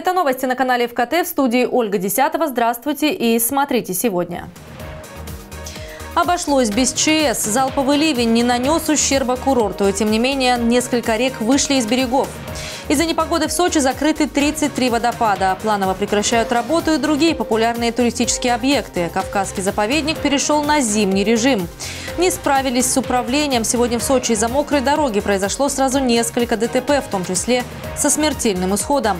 Это новости на канале ФКТ в студии Ольга Десятого. Здравствуйте и смотрите сегодня. Обошлось без ЧС. Залповый ливень не нанес ущерба курорту. Тем не менее, несколько рек вышли из берегов. Из-за непогоды в Сочи закрыты 33 водопада. Планово прекращают работу и другие популярные туристические объекты. Кавказский заповедник перешел на зимний режим. Не справились с управлением. Сегодня в Сочи из-за мокрой дороги произошло сразу несколько ДТП, в том числе со смертельным исходом.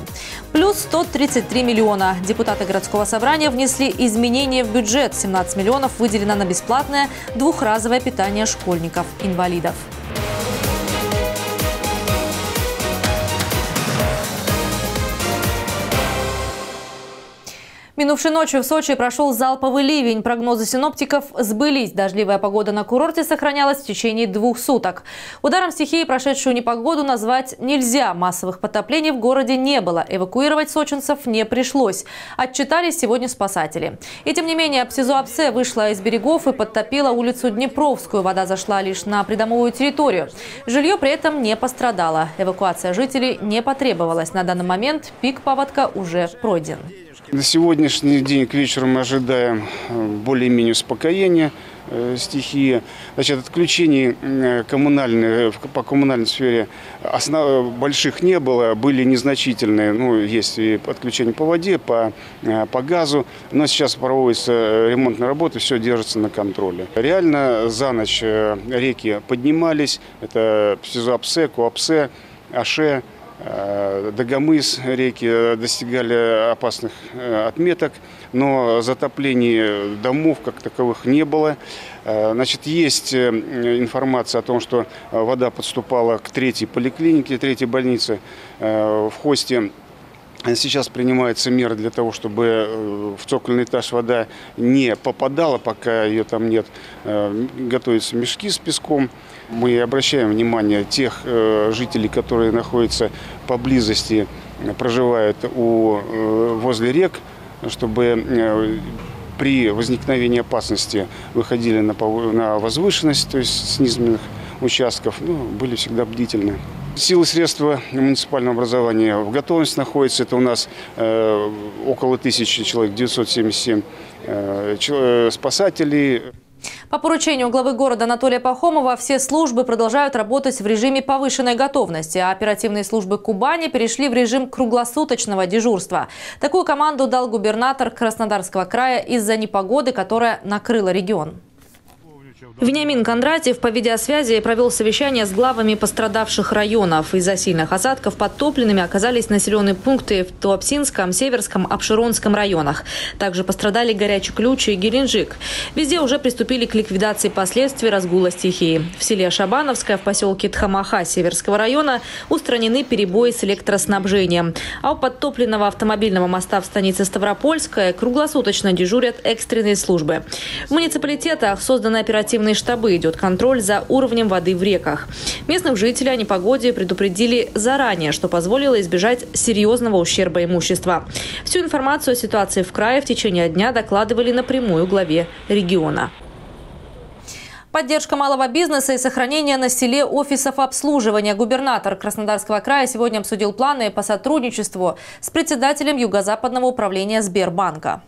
Плюс 133 миллиона. Депутаты городского собрания внесли изменения в бюджет. 17 миллионов выделено на бесплатное двухразовое питание школьников-инвалидов. Минувшей ночью в Сочи прошел залповый ливень. Прогнозы синоптиков сбылись. Дождливая погода на курорте сохранялась в течение двух суток. Ударом стихии прошедшую непогоду назвать нельзя. Массовых потоплений в городе не было. Эвакуировать сочинцев не пришлось. Отчитались сегодня спасатели. И тем не менее, Псизуапсе вышла из берегов и подтопила улицу Днепровскую. Вода зашла лишь на придомовую территорию. Жилье при этом не пострадало. Эвакуация жителей не потребовалась. На данный момент пик паводка уже пройден. На сегодняшний день к вечеру мы ожидаем э, более-менее успокоения э, стихии. Значит, отключений э, коммунальных, по коммунальной сфере основ, больших не было, были незначительные. Ну, есть и отключения по воде, по, по газу, но сейчас проводятся ремонтные работы, все держится на контроле. Реально за ночь реки поднимались, это Псизуапсе, Куапсе, Аше, Дагомыс реки достигали опасных э, отметок, но затоплений домов как таковых не было. Э, значит, есть информация о том, что вода подступала к третьей поликлинике, третьей больнице в Хосте. Сейчас принимаются меры для того, чтобы в цокольный этаж вода не попадала, пока ее там нет. Готовятся мешки с песком. Мы обращаем внимание тех э, жителей, которые находятся поблизости, проживают у, э, возле рек, чтобы э, при возникновении опасности выходили на, на возвышенность, то есть с низменных участков, ну, были всегда бдительны. Силы средства муниципального образования в готовности находятся. Это у нас э, около тысячи человек, 977 э, спасателей. По поручению главы города Анатолия Пахомова все службы продолжают работать в режиме повышенной готовности, а оперативные службы Кубани перешли в режим круглосуточного дежурства. Такую команду дал губернатор Краснодарского края из-за непогоды, которая накрыла регион. Вениамин Кондратьев по видеосвязи провел совещание с главами пострадавших районов. Из-за сильных осадков подтопленными оказались населенные пункты в Туапсинском, Северском, Обширонском районах. Также пострадали Горячий Ключ и Геленджик. Везде уже приступили к ликвидации последствий разгула стихии. В селе Шабановское в поселке Тхамаха Северского района устранены перебои с электроснабжением. А у подтопленного автомобильного моста в станице Ставропольская круглосуточно дежурят экстренные службы. В муниципалитетах созданы оперативные оперативные штабы идет контроль за уровнем воды в реках. Местных жителей о непогоде предупредили заранее, что позволило избежать серьезного ущерба имущества. Всю информацию о ситуации в крае в течение дня докладывали напрямую главе региона. Поддержка малого бизнеса и сохранение на селе офисов обслуживания. Губернатор Краснодарского края сегодня обсудил планы по сотрудничеству с председателем Юго-Западного управления Сбербанка.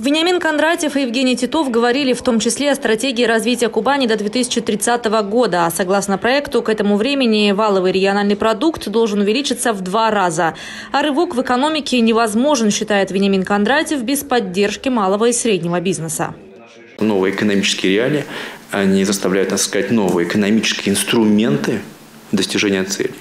Вениамин Кондратьев и Евгений Титов говорили в том числе о стратегии развития Кубани до 2030 года. А согласно проекту, к этому времени валовый региональный продукт должен увеличиться в два раза. А рывок в экономике невозможен, считает Вениамин Кондратьев, без поддержки малого и среднего бизнеса. Новые экономические реалии, они заставляют нас искать новые экономические инструменты достижения целей.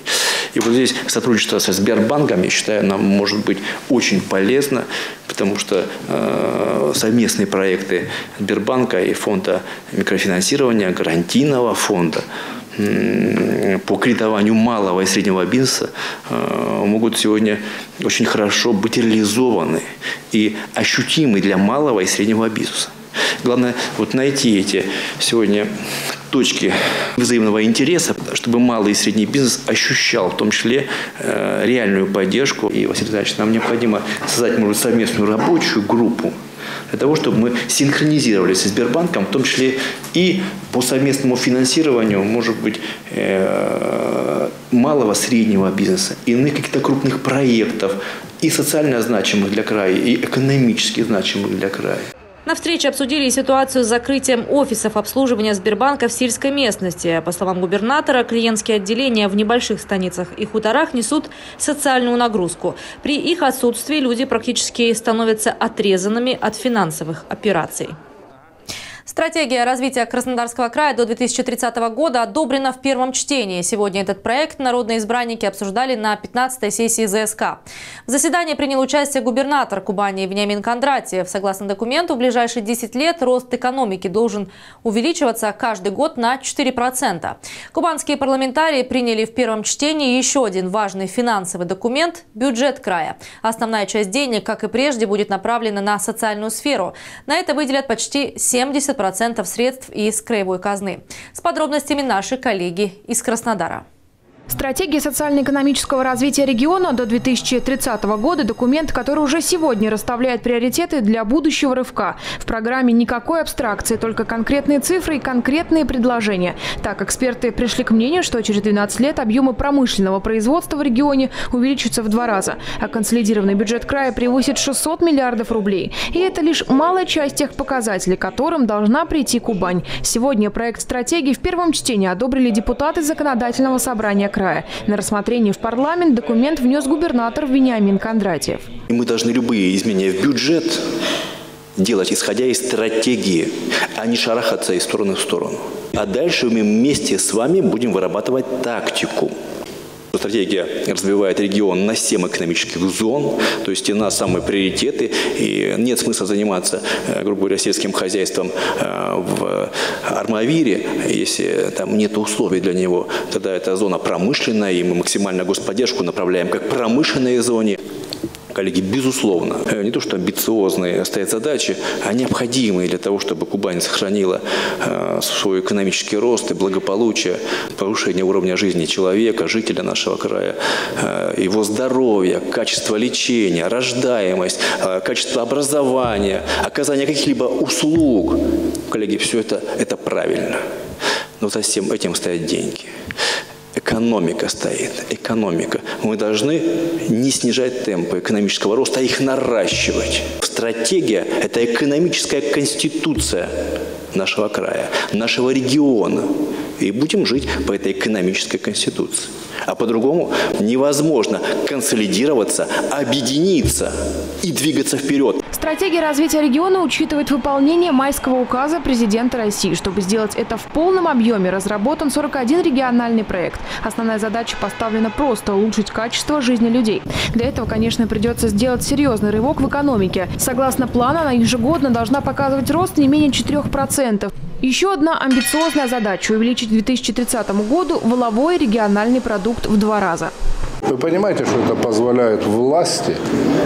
И вот здесь сотрудничество со Сбербанком, я считаю, нам может быть очень полезно, потому что э, совместные проекты Сбербанка и фонда микрофинансирования, гарантийного фонда по кредитованию малого и среднего бизнеса э, могут сегодня очень хорошо быть реализованы и ощутимы для малого и среднего бизнеса. Главное вот найти эти сегодня точки взаимного интереса, чтобы малый и средний бизнес ощущал в том числе э, реальную поддержку. И, Василий Витальевич, нам необходимо создать, может быть, совместную рабочую группу, для того, чтобы мы синхронизировались с Сбербанком, в том числе и по совместному финансированию, может быть, э, малого среднего бизнеса, иных каких-то крупных проектов, и социально значимых для края, и экономически значимых для края. На встрече обсудили ситуацию с закрытием офисов обслуживания Сбербанка в сельской местности. По словам губернатора, клиентские отделения в небольших станицах и хуторах несут социальную нагрузку. При их отсутствии люди практически становятся отрезанными от финансовых операций. Стратегия развития Краснодарского края до 2030 года одобрена в первом чтении. Сегодня этот проект народные избранники обсуждали на 15-й сессии ЗСК. В заседании принял участие губернатор Кубани Вениамин Кондратьев. Согласно документу, в ближайшие 10 лет рост экономики должен увеличиваться каждый год на 4%. Кубанские парламентарии приняли в первом чтении еще один важный финансовый документ – бюджет края. Основная часть денег, как и прежде, будет направлена на социальную сферу. На это выделят почти 70 процентов средств из краевой казны. С подробностями наши коллеги из Краснодара. Стратегия социально-экономического развития региона до 2030 года – документ, который уже сегодня расставляет приоритеты для будущего рывка. В программе никакой абстракции, только конкретные цифры и конкретные предложения. Так, эксперты пришли к мнению, что через 12 лет объемы промышленного производства в регионе увеличатся в два раза, а консолидированный бюджет края превысит 600 миллиардов рублей. И это лишь малая часть тех показателей, которым должна прийти Кубань. Сегодня проект стратегии в первом чтении одобрили депутаты законодательного собрания края. На рассмотрение в парламент документ внес губернатор Вениамин Кондратьев. Мы должны любые изменения в бюджет делать, исходя из стратегии, а не шарахаться из стороны в сторону. А дальше мы вместе с вами будем вырабатывать тактику. Стратегия развивает регион на 7 экономических зон, то есть и на самые приоритеты. И нет смысла заниматься, э, грубо говоря, сельским хозяйством э, в Армавире, если там нет условий для него. Тогда это зона промышленная, и мы максимально господдержку направляем как промышленной зоне коллеги, безусловно, э, не то что амбициозные стоят задачи, а необходимые для того, чтобы Кубань сохранила э, свой экономический рост и благополучие, повышение уровня жизни человека, жителя нашего края, э, его здоровья, качество лечения, рождаемость, качество образования, оказание каких-либо услуг. Коллеги, все это, это правильно. Но за всем этим стоят деньги экономика стоит, экономика. Мы должны не снижать темпы экономического роста, а их наращивать. Стратегия – это экономическая конституция нашего края, нашего региона. И будем жить по этой экономической конституции. А по-другому невозможно консолидироваться, объединиться и двигаться вперед. Стратегия развития региона учитывает выполнение майского указа президента России. Чтобы сделать это в полном объеме, разработан 41 региональный проект. Основная задача поставлена просто – улучшить качество жизни людей. Для этого, конечно, придется сделать серьезный рывок в экономике. Согласно плану, она ежегодно должна показывать рост не менее 4%. Еще одна амбициозная задача – увеличить к 2030 году воловой региональный продукт в два раза. Вы понимаете, что это позволяет власти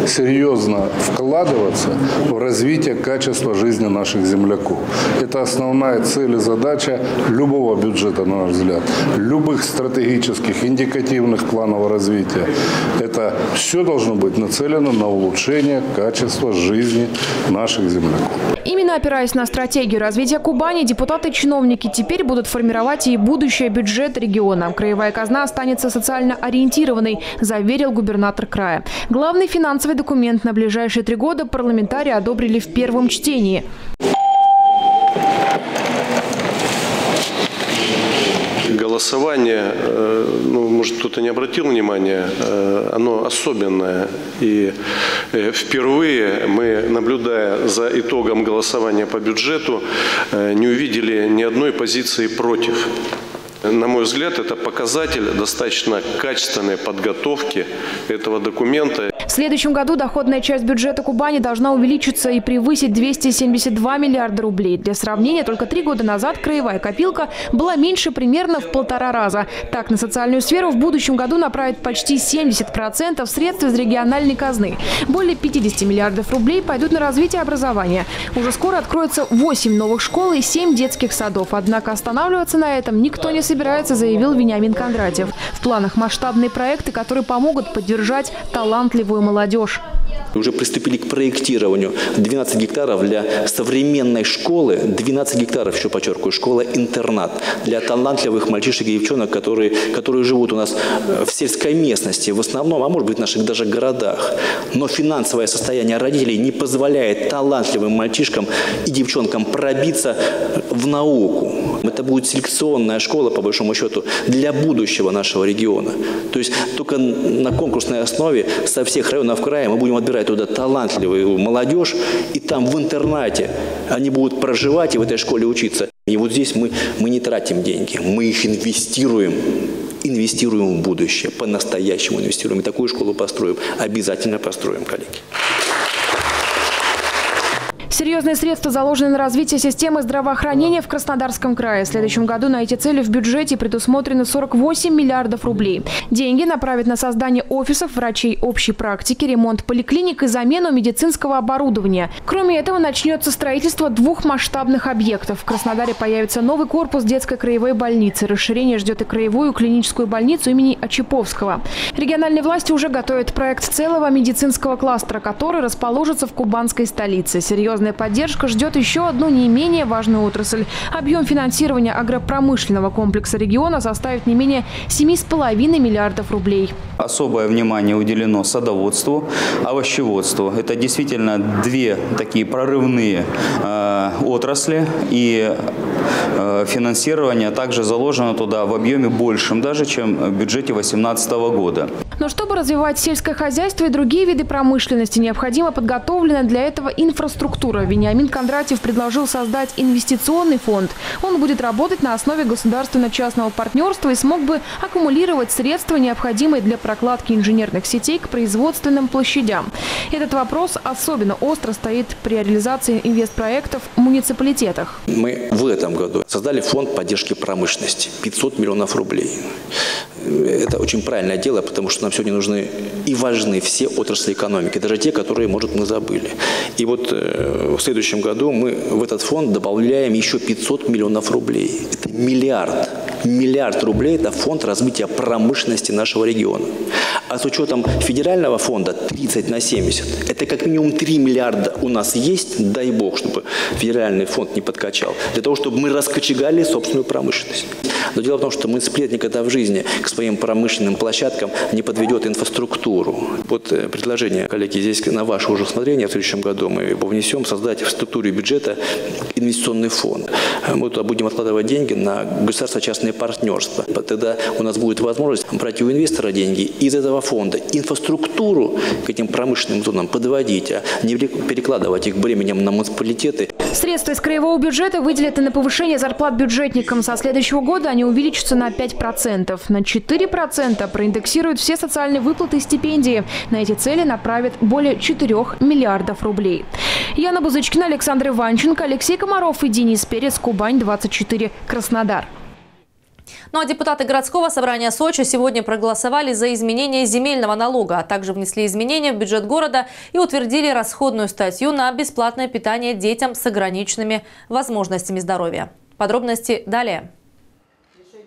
серьезно вкладываться в развитие качества жизни наших земляков. Это основная цель и задача любого бюджета, на наш взгляд, любых стратегических, индикативных планов развития. Это все должно быть нацелено на улучшение качества жизни наших земляков. Именно опираясь на стратегию развития Кубани, депутаты и чиновники теперь будут формировать и будущее бюджет региона. Краевая казна останется социально ориентированной, заверил губернатор края. Главный финансовый документ на ближайшие три года парламентарии одобрили в первом чтении. голосование, э, ну, может, кто-то не обратил внимания, э, оно особенное. И э, впервые мы, наблюдая за итогом голосования по бюджету, не увидели ни одной позиции против. На мой взгляд, это показатель достаточно качественной подготовки этого документа. В следующем году доходная часть бюджета Кубани должна увеличиться и превысить 272 миллиарда рублей. Для сравнения, только три года назад краевая копилка была меньше примерно в полтора раза. Так, на социальную сферу в будущем году направят почти 70% средств из региональной казны. Более 50 миллиардов рублей пойдут на развитие образования. Уже скоро откроется 8 новых школ и 7 детских садов. Однако останавливаться на этом никто не собирается собирается, заявил Вениамин Кондратьев. В планах масштабные проекты, которые помогут поддержать талантливую молодежь. Уже приступили к проектированию 12 гектаров для современной школы, 12 гектаров, еще подчеркиваю, школа-интернат для талантливых мальчишек и девчонок, которые, которые живут у нас э, в сельской местности, в основном, а может быть в наших даже городах. Но финансовое состояние родителей не позволяет талантливым мальчишкам и девчонкам пробиться в науку. Это будет селекционная школа, по большому счету, для будущего нашего региона. То есть только на конкурсной основе со всех районов края мы будем отбирать туда талантливую молодежь, и там в интернате они будут проживать и в этой школе учиться. И вот здесь мы, мы не тратим деньги, мы их инвестируем инвестируем в будущее, по-настоящему инвестируем. И такую школу построим. Обязательно построим, коллеги. Серьезные средства заложены на развитие системы здравоохранения в Краснодарском крае. В следующем году на эти цели в бюджете предусмотрено 48 миллиардов рублей. Деньги направят на создание офисов врачей общей практики, ремонт поликлиник и замену медицинского оборудования. Кроме этого, начнется строительство двух масштабных объектов. В Краснодаре появится новый корпус детской краевой больницы. Расширение ждет и краевую клиническую больницу имени Очаповского. Региональные власти уже готовят проект целого медицинского кластера, который расположится в кубанской столице. Серьезно Серьезная поддержка ждет еще одну не менее важную отрасль. Объем финансирования агропромышленного комплекса региона составит не менее 7,5 миллиардов рублей. Особое внимание уделено садоводству, овощеводству. Это действительно две такие прорывные э, отрасли. И э, финансирование также заложено туда в объеме большем даже, чем в бюджете 2018 года. Но чтобы развивать сельское хозяйство и другие виды промышленности, необходимо подготовленная для этого инфраструктура. Вениамин Кондратьев предложил создать инвестиционный фонд. Он будет работать на основе государственно-частного партнерства и смог бы аккумулировать средства, необходимые для прокладки инженерных сетей к производственным площадям. Этот вопрос особенно остро стоит при реализации инвестпроектов в муниципалитетах. Мы в этом году создали фонд поддержки промышленности. 500 миллионов рублей это очень правильное дело, потому что нам сегодня нужны и важны все отрасли экономики, даже те, которые, может, мы забыли. И вот э, в следующем году мы в этот фонд добавляем еще 500 миллионов рублей. Это миллиард. Миллиард рублей – это фонд развития промышленности нашего региона. А с учетом федерального фонда 30 на 70, это как минимум 3 миллиарда у нас есть, дай бог, чтобы федеральный фонд не подкачал, для того, чтобы мы раскочегали собственную промышленность. Но дело в том, что муниципалитет никогда в жизни к своим промышленным площадкам не подведет инфраструктуру. Вот э, предложение, коллеги, здесь на ваше уже усмотрение в следующем году мы внесем, создать в структуре бюджета инвестиционный фонд. Мы туда будем откладывать деньги на государство-частное партнерство. Тогда у нас будет возможность брать у инвестора деньги из этого фонда, инфраструктуру к этим промышленным зонам подводить, а не перекладывать их бременем на муниципалитеты. Средства из краевого бюджета выделят и на повышение зарплат бюджетникам. Со следующего года они увеличатся на 5%. На 4% проиндексируют все социальные выплаты и стипендии. На эти цели направят более 4 миллиардов рублей. Яна Бузычкина, Александр Иванченко, Алексей Комаров и Денис Перец, Кубань-24, Краснодар. Ну а депутаты городского собрания Сочи сегодня проголосовали за изменение земельного налога, а также внесли изменения в бюджет города и утвердили расходную статью на бесплатное питание детям с ограниченными возможностями здоровья. Подробности далее.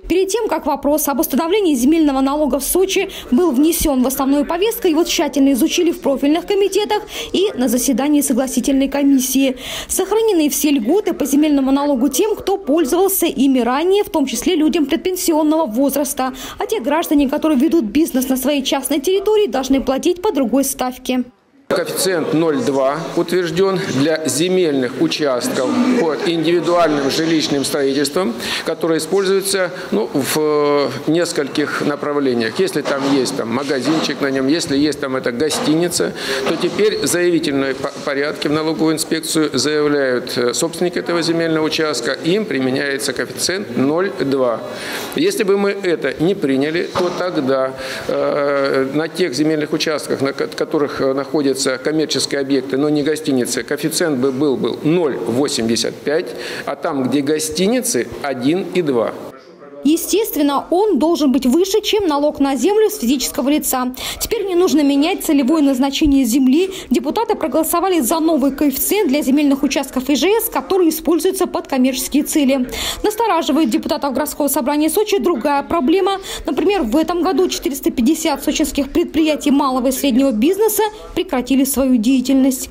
Перед тем, как вопрос об установлении земельного налога в Сочи был внесен в основную повестку, его тщательно изучили в профильных комитетах и на заседании согласительной комиссии. Сохранены все льготы по земельному налогу тем, кто пользовался ими ранее, в том числе людям предпенсионного возраста. А те граждане, которые ведут бизнес на своей частной территории, должны платить по другой ставке. Коэффициент 0,2 утвержден для земельных участков под индивидуальным жилищным строительством, которое используется ну, в нескольких направлениях. Если там есть там, магазинчик на нем, если есть там эта гостиница, то теперь в заявительной порядке в налоговую инспекцию заявляют э, собственник этого земельного участка, им применяется коэффициент 0,2. Если бы мы это не приняли, то тогда э, на тех земельных участках, на которых находится находятся коммерческие объекты, но не гостиницы, коэффициент бы был, был 0,85, а там, где гостиницы, 1 и 2. Естественно, он должен быть выше, чем налог на землю с физического лица. Теперь не нужно менять целевое назначение земли. Депутаты проголосовали за новый коэффициент для земельных участков ИЖС, который используется под коммерческие цели. Настораживает депутатов городского собрания Сочи другая проблема. Например, в этом году 450 сочинских предприятий малого и среднего бизнеса прекратили свою деятельность.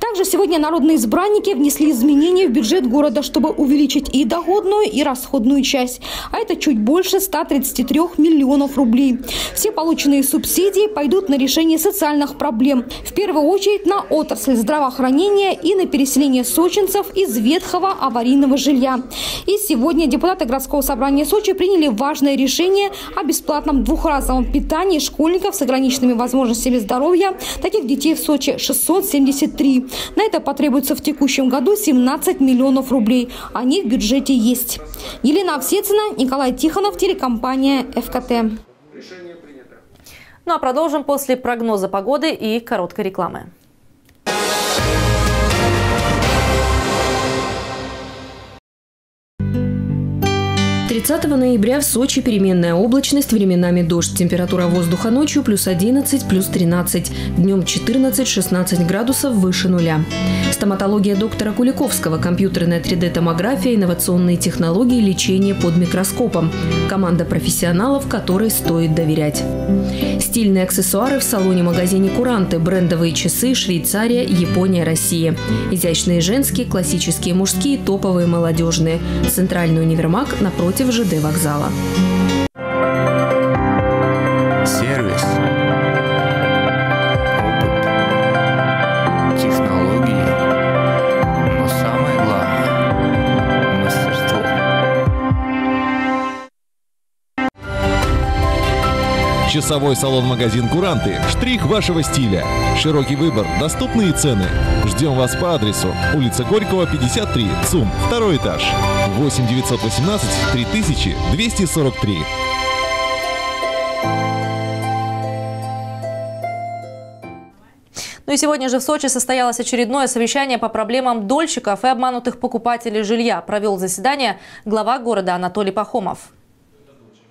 Также сегодня народные избранники внесли изменения в бюджет города, чтобы увеличить и доходную, и расходную часть. А это чуть больше 133 миллионов рублей. Все полученные субсидии пойдут на решение социальных проблем. В первую очередь на отрасль здравоохранения и на переселение сочинцев из ветхого аварийного жилья. И сегодня депутаты городского собрания Сочи приняли важное решение о бесплатном двухразовом питании школьников с ограниченными возможностями здоровья. Таких детей в Сочи 673. На это потребуется в текущем году 17 миллионов рублей. Они в бюджете есть. Елена Овсецина, Николай Тихонов, телекомпания ФКТ. Ну а продолжим после прогноза погоды и короткой рекламы. 30 ноября в Сочи переменная облачность, временами дождь. Температура воздуха ночью плюс 11, плюс 13. Днем 14-16 градусов выше нуля. Стоматология доктора Куликовского, компьютерная 3D-томография, инновационные технологии, лечение под микроскопом. Команда профессионалов, которой стоит доверять. Стильные аксессуары в салоне-магазине «Куранты», брендовые часы, Швейцария, Япония, Россия. Изящные женские, классические мужские, топовые молодежные. Центральный универмаг напротив ЖД вокзала. Часовой салон-магазин «Куранты» – штрих вашего стиля. Широкий выбор, доступные цены. Ждем вас по адресу улица Горького, 53, ЦУМ, второй этаж. 8 918 3000 243. Ну и сегодня же в Сочи состоялось очередное совещание по проблемам дольщиков и обманутых покупателей жилья. Провел заседание глава города Анатолий Пахомов.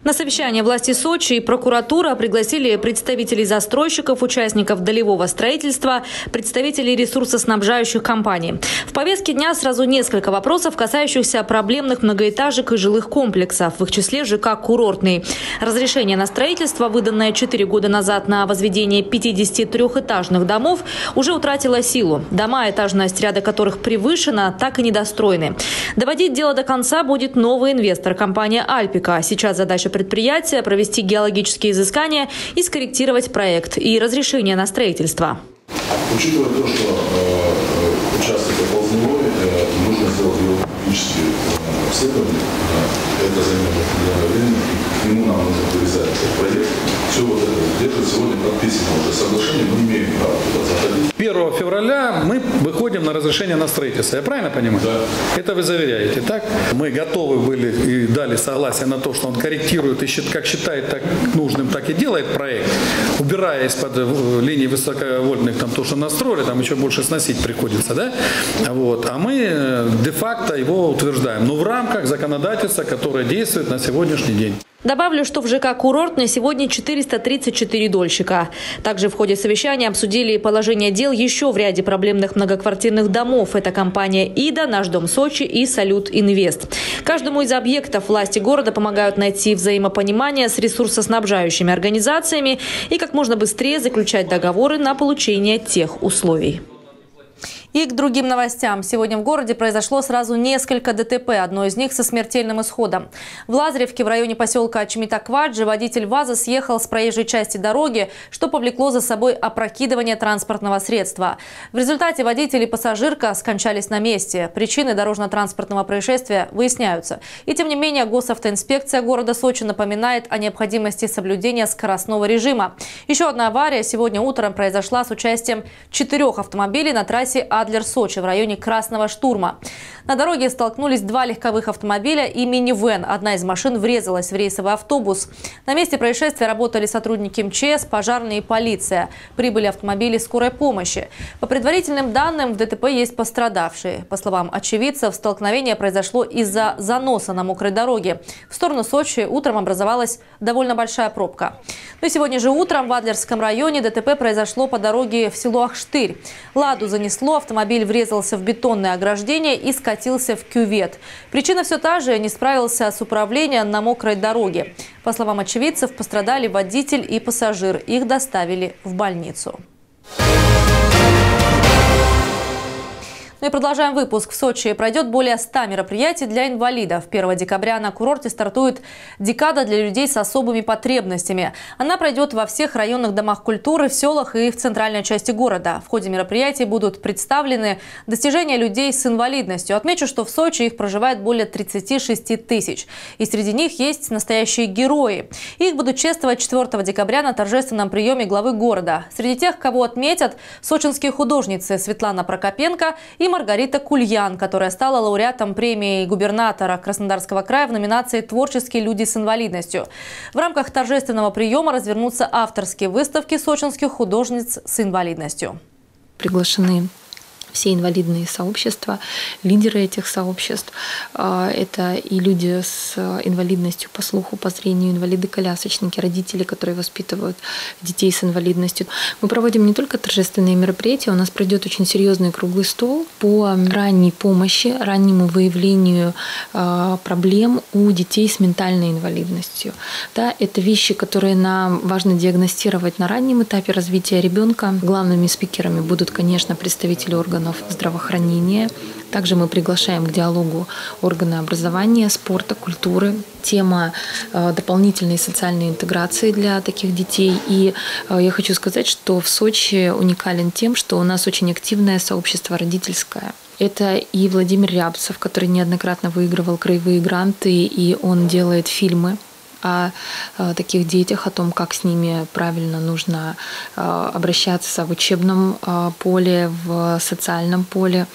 На совещание власти Сочи и прокуратура пригласили представителей застройщиков, участников долевого строительства, представителей ресурсоснабжающих компаний. В повестке дня сразу несколько вопросов, касающихся проблемных многоэтажек и жилых комплексов, в их числе ЖК «Курортный». Разрешение на строительство, выданное 4 года назад на возведение 53-этажных домов, уже утратило силу. Дома, этажность ряда которых превышена, так и недостроены. Доводить дело до конца будет новый инвестор, компания «Альпика». Сейчас задача предприятия провести геологические изыскания и скорректировать проект и разрешение на строительство. Учитывая то, что э, участок оползневой, э, нужно сделать геологические э, обследования, это займет определенное время, к нему нам нужно привязать проект. Все вот это где-то сегодня подписано уже соглашение, мы имеем право туда заходить. 1 февраля мы выходим на разрешение на строительство. Я правильно понимаю? Да. Это вы заверяете, так? Мы готовы были и дали согласие на то, что он корректирует и как считает так нужным, так и делает проект, убирая из-под э, линий высоковольтных там то, что настроили, там еще больше сносить приходится, да? Вот. А мы э, де-факто его утверждаем, но в рамках законодательства, которое действует на сегодняшний день. Добавлю, что в ЖК «Курорт» на сегодня 434 дольщика. Также в ходе совещания обсудили положение дел еще в ряде проблемных многоквартирных домов. Это компания «Ида», «Наш дом Сочи» и «Салют Инвест». Каждому из объектов власти города помогают найти взаимопонимание с ресурсоснабжающими организациями и как можно быстрее заключать договоры на получение тех условий. И к другим новостям. Сегодня в городе произошло сразу несколько ДТП, одно из них со смертельным исходом. В Лазаревке в районе поселка Чмитакваджи водитель ВАЗа съехал с проезжей части дороги, что повлекло за собой опрокидывание транспортного средства. В результате водитель и пассажирка скончались на месте. Причины дорожно-транспортного происшествия выясняются. И тем не менее госавтоинспекция города Сочи напоминает о необходимости соблюдения скоростного режима. Еще одна авария сегодня утром произошла с участием четырех автомобилей на трассе А Адлер-Сочи в районе Красного Штурма. На дороге столкнулись два легковых автомобиля и минивэн. Одна из машин врезалась в рейсовый автобус. На месте происшествия работали сотрудники МЧС, пожарные и полиция. Прибыли автомобили скорой помощи. По предварительным данным, в ДТП есть пострадавшие. По словам очевидцев, столкновение произошло из-за заноса на мокрой дороге. В сторону Сочи утром образовалась довольно большая пробка. Но сегодня же утром в Адлерском районе ДТП произошло по дороге в село Ахштырь. «Ладу» занесло, автомобиль врезался в бетонное ограждение и скатился в кювет. Причина все та же – не справился с управлением на мокрой дороге. По словам очевидцев, пострадали водитель и пассажир. Их доставили в больницу. Ну и продолжаем выпуск. В Сочи пройдет более 100 мероприятий для инвалидов. 1 декабря на курорте стартует декада для людей с особыми потребностями. Она пройдет во всех районных домах культуры, в селах и в центральной части города. В ходе мероприятий будут представлены достижения людей с инвалидностью. Отмечу, что в Сочи их проживает более 36 тысяч. И среди них есть настоящие герои. Их будут чествовать 4 декабря на торжественном приеме главы города. Среди тех, кого отметят, сочинские художницы Светлана Прокопенко и Маргарита Кульян, которая стала лауреатом премии губернатора Краснодарского края в номинации «Творческие люди с инвалидностью». В рамках торжественного приема развернутся авторские выставки сочинских художниц с инвалидностью. Приглашены все инвалидные сообщества, лидеры этих сообществ. А, это и люди с инвалидностью по слуху, по зрению, инвалиды-колясочники, родители, которые воспитывают детей с инвалидностью. Мы проводим не только торжественные мероприятия, у нас пройдет очень серьезный круглый стол по ранней помощи, раннему выявлению а, проблем у детей с ментальной инвалидностью. Да, это вещи, которые нам важно диагностировать на раннем этапе развития ребенка. Главными спикерами будут, конечно, представители органов органов здравоохранения. Также мы приглашаем к диалогу органы образования, спорта, культуры. Тема э, дополнительной социальной интеграции для таких детей. И э, я хочу сказать, что в Сочи уникален тем, что у нас очень активное сообщество родительское. Это и Владимир Рябцев, который неоднократно выигрывал краевые гранты, и он делает фильмы о э, таких детях, о том, как с ними правильно нужно э, обращаться в учебном э, поле, в социальном поле.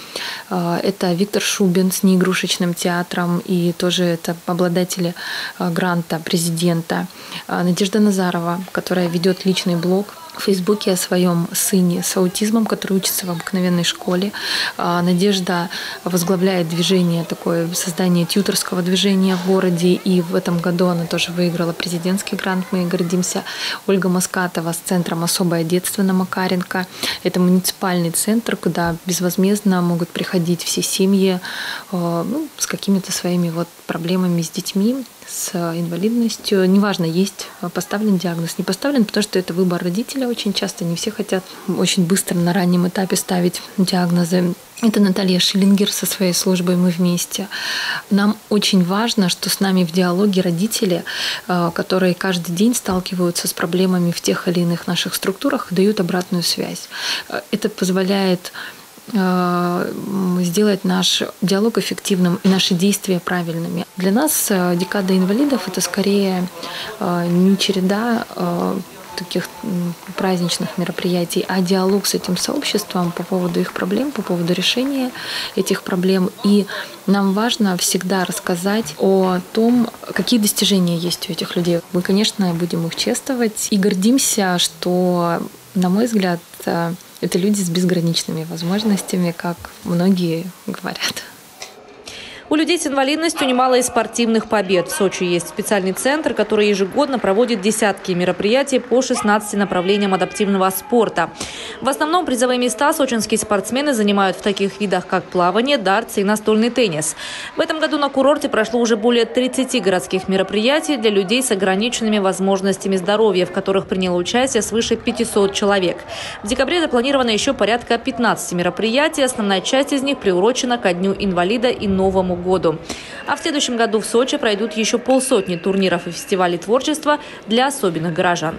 Это Виктор Шубин с неигрушечным театром и тоже это обладатели гранта президента. Надежда Назарова, которая ведет личный блог в Фейсбуке о своем сыне с аутизмом, который учится в обыкновенной школе. А, Надежда возглавляет движение, такое создание тьюторского движения в городе, и в этом году она тоже выиграла президентский грант, мы гордимся. Ольга Маскатова с Центром «Особое детство» на Макаренко. Это муниципальный центр, куда безвозмездно могут приходить все семьи а, ну, с какими-то своими вот проблемами с детьми с инвалидностью. Неважно, есть поставлен диагноз, не поставлен, потому что это выбор родителя очень часто. Не все хотят очень быстро на раннем этапе ставить диагнозы. Это Наталья Шиллингер со своей службой «Мы вместе». Нам очень важно, что с нами в диалоге родители, э, которые каждый день сталкиваются с проблемами в тех или иных наших структурах, дают обратную связь. Э, это позволяет Э, сделать наш диалог эффективным и наши действия правильными. Для нас декада инвалидов это скорее не череда таких праздничных мероприятий, а диалог с этим сообществом по поводу их проблем, по поводу решения этих проблем. И нам важно всегда рассказать о том, какие достижения есть у этих людей. Мы, конечно, будем их чествовать и гордимся, что, на мой взгляд, это люди с безграничными возможностями, как многие говорят. У людей с инвалидностью немало и спортивных побед. В Сочи есть специальный центр, который ежегодно проводит десятки мероприятий по 16 направлениям адаптивного спорта. В основном призовые места сочинские спортсмены занимают в таких видах, как плавание, дартс и настольный теннис. В этом году на курорте прошло уже более 30 городских мероприятий для людей с ограниченными возможностями здоровья, в которых приняло участие свыше 500 человек. В декабре запланировано еще порядка 15 мероприятий. Основная часть из них приурочена ко Дню инвалида и Новому году. А в следующем году в Сочи пройдут еще полсотни турниров и фестивалей творчества для особенных горожан.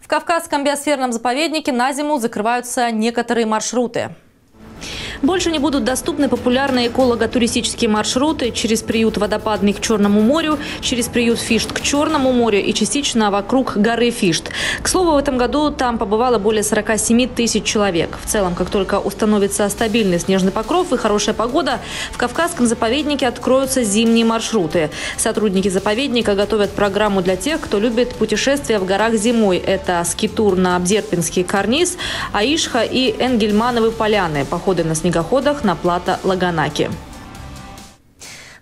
В Кавказском биосферном заповеднике на зиму закрываются некоторые маршруты. Больше не будут доступны популярные эколого-туристические маршруты через приют водопадный к Черному морю, через приют Фишт к Черному морю и частично вокруг горы Фишт. К слову, в этом году там побывало более 47 тысяч человек. В целом, как только установится стабильный снежный покров и хорошая погода, в Кавказском заповеднике откроются зимние маршруты. Сотрудники заповедника готовят программу для тех, кто любит путешествия в горах зимой. Это скитур на Обзерпинский карниз, Аишха и Энгельмановы поляны, походы на снегоходах на плато Лаганаки.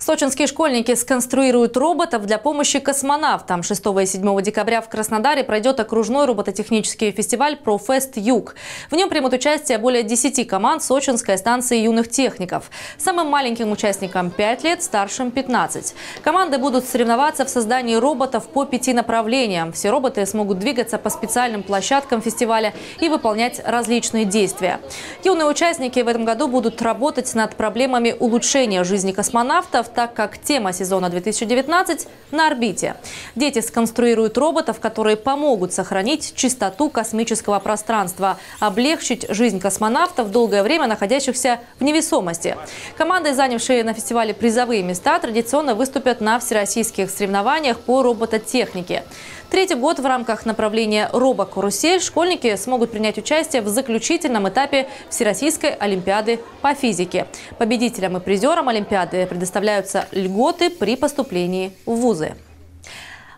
Сочинские школьники сконструируют роботов для помощи космонавтам. 6 и 7 декабря в Краснодаре пройдет окружной робототехнический фестиваль «Профест Юг». В нем примут участие более 10 команд Сочинской станции юных техников. Самым маленьким участникам 5 лет, старшим 15. Команды будут соревноваться в создании роботов по пяти направлениям. Все роботы смогут двигаться по специальным площадкам фестиваля и выполнять различные действия. Юные участники в этом году будут работать над проблемами улучшения жизни космонавтов, так как тема сезона 2019 на орбите. Дети сконструируют роботов, которые помогут сохранить чистоту космического пространства, облегчить жизнь космонавтов, долгое время находящихся в невесомости. Команды, занявшие на фестивале призовые места, традиционно выступят на всероссийских соревнованиях по робототехнике. Третий год в рамках направления «Робокарусель» школьники смогут принять участие в заключительном этапе Всероссийской Олимпиады по физике. Победителям и призерам Олимпиады предоставляются льготы при поступлении в вузы.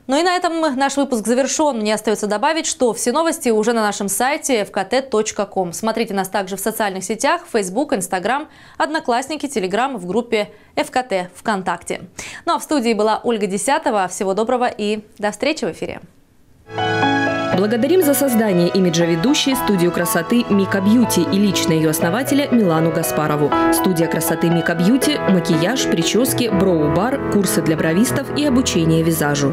Ну и на этом наш выпуск завершен. Мне остается добавить, что все новости уже на нашем сайте fkt.com. Смотрите нас также в социальных сетях Facebook, Instagram, Одноклассники, Telegram в группе ФКТ ВКонтакте. Ну а в студии была Ольга Десятова. Всего доброго и до встречи в эфире. Благодарим за создание имиджа ведущей студию красоты Мика Бьюти и лично ее основателя Милану Гаспарову. Студия красоты Мика Бьюти – макияж, прически, броу-бар, курсы для бровистов и обучение визажу.